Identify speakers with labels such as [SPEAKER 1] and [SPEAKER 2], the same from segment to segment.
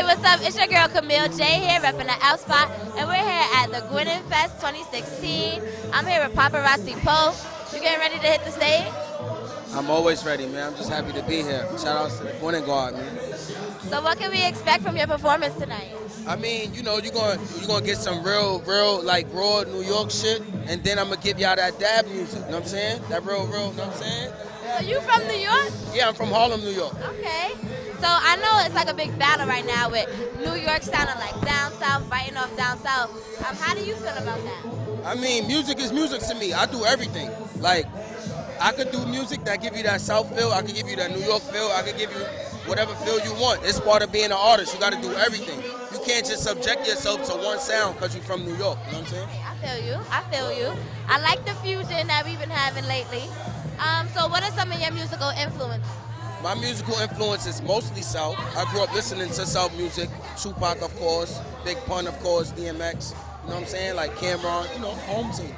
[SPEAKER 1] Hey, what's up? It's your girl Camille Jay here, repping the L Spot, and we're here at the Gwinin Fest 2016. I'm here with Popperazzi Po. You getting ready to hit the stage?
[SPEAKER 2] I'm always ready, man. I'm just happy to be here. Shout out to the Gwinin Guard, man.
[SPEAKER 1] So, what can we expect from your performance tonight?
[SPEAKER 2] I mean, you know, you're going you're gonna get some real, real like raw New York shit, and then I'm gonna give y'all that dab music. You know what I'm saying? That real, real. You know what I'm saying?
[SPEAKER 1] So, you from New York?
[SPEAKER 2] Yeah, I'm from Harlem, New York.
[SPEAKER 1] Okay. So I know it's like a big battle right now with New York sounding like down south, fighting off down south. Um, how do you feel about that?
[SPEAKER 2] I mean, music is music to me. I do everything. Like, I could do music that give you that South feel. I could give you that New York feel. I could give you whatever feel you want. It's part of being an artist. You got to do everything. You can't just subject yourself to one sound because you're from New York. You know what I'm saying?
[SPEAKER 1] I feel you. I feel you. I like the fusion that we've been having lately. Um, so what are some of your musical influences?
[SPEAKER 2] My musical influence is mostly South. I grew up listening to South music. Tupac, of course. Big Pun, of course. DMX. You know what I'm saying? Like Cam'ron. You know, home team.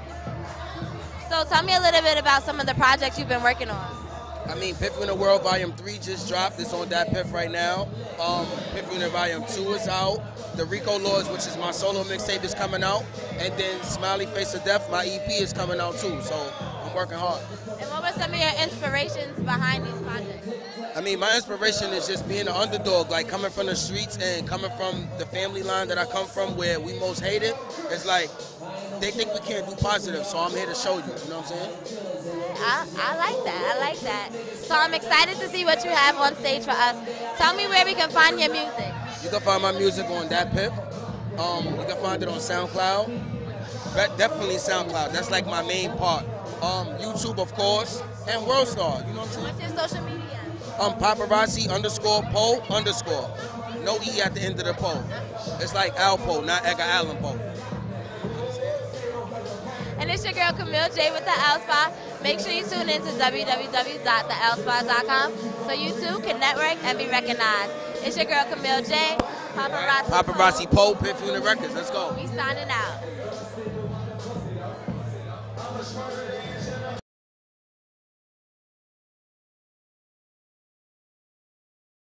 [SPEAKER 1] So tell me a little bit about some of the projects you've been working on.
[SPEAKER 2] I mean, Piff in the World Volume 3 just dropped. It's on that Piff right now. Um, Piff in the Volume 2 is out. The Rico Lords, which is my solo mixtape, is coming out. And then Smiley Face of Death, my EP, is coming out too. So working hard.
[SPEAKER 1] And what were some of your inspirations behind these projects?
[SPEAKER 2] I mean, my inspiration is just being an underdog, like coming from the streets and coming from the family line that I come from where we most hate it. It's like they think we can't do positive, so I'm here to show you. You know what I'm saying?
[SPEAKER 1] I, I like that. I like that. So I'm excited to see what you have on stage for us. Tell me where we can find your music.
[SPEAKER 2] You can find my music on That Piff. Um, you can find it on SoundCloud. But definitely SoundCloud. That's like my main part. Um, YouTube, of course, and Worldstar. You know what I'm saying?
[SPEAKER 1] What's your social media?
[SPEAKER 2] Um, popperazzi underscore Po underscore. No E at the end of the Po. It's like Al Poe, not Edgar Allan Poe.
[SPEAKER 1] And it's your girl Camille Jay with the L Spot. Make sure you tune in to www.theelspot.com so you too can network and be recognized. It's your girl Camille Jay,
[SPEAKER 2] popperazzi. Popperazzi Po, Unit Records. Let's go.
[SPEAKER 1] We signing out.